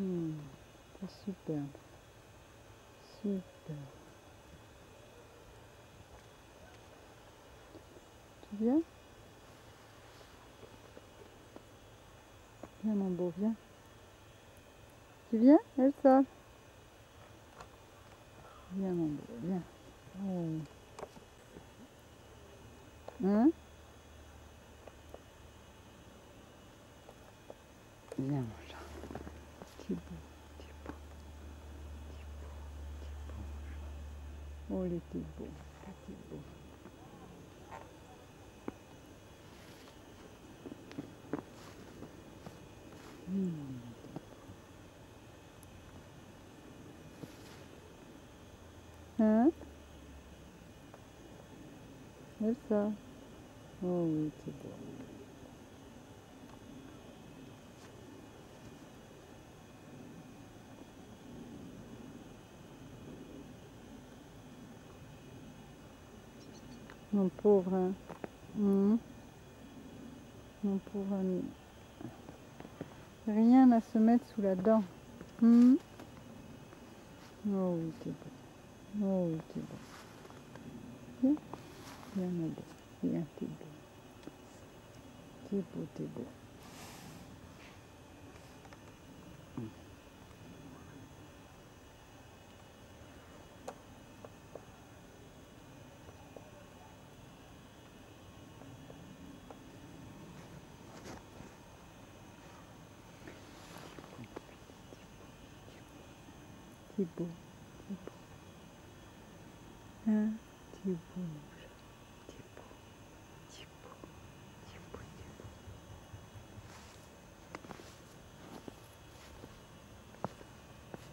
Hmm, c'est superbe. Super. Tu viens? Viens mon beau, viens. Tu viens, Elsa? Viens mon beau, viens. Oh. Hein? Viens mon chat. Petit beau, petit beau, petit beau, petit beau mon chat. Oh il était beau, petit beau. Hmm. Hein Elsa Oh oui, c'est beau. Mon pauvre. hein. Hum. Mon pauvre. Rien à se mettre sous la dent. Hum. Oh oui, t'es beau. Oh oui, t'es beau. Viens. Viens, mon beau. Viens, t'es beau. T'es beau, t'es beau. T'es beau. Hein mon chat. Beau.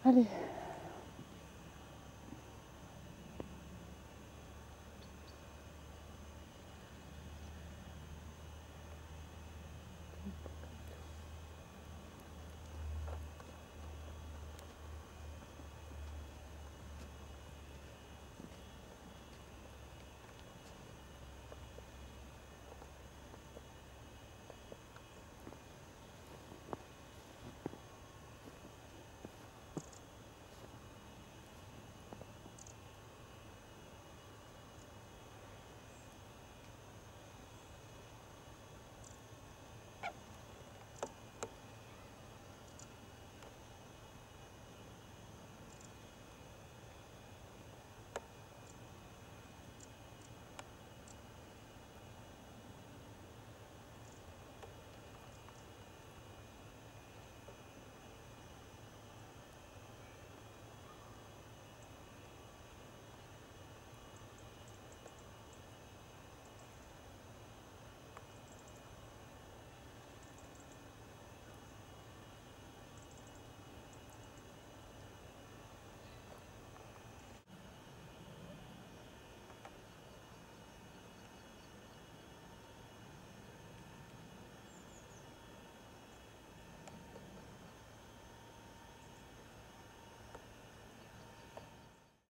Allez.